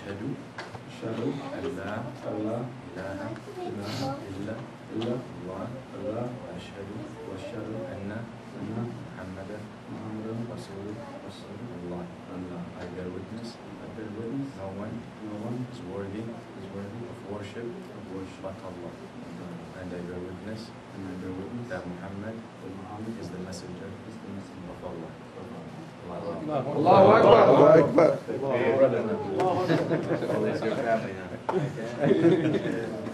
أشهد أن لا أن لا إله إلا إلا الله الله وأشهد وأشهد أن أن محمدا محمدا رسول رسول الله الله I bear witness I bear witness no one no one is worthy is worthy of worship of worship but Allah and I bear witness And I bear witness that Muhammad that Muhammad is the messenger is the messenger of Allah of Allah. الله أكبر الله أكبر Always your family now.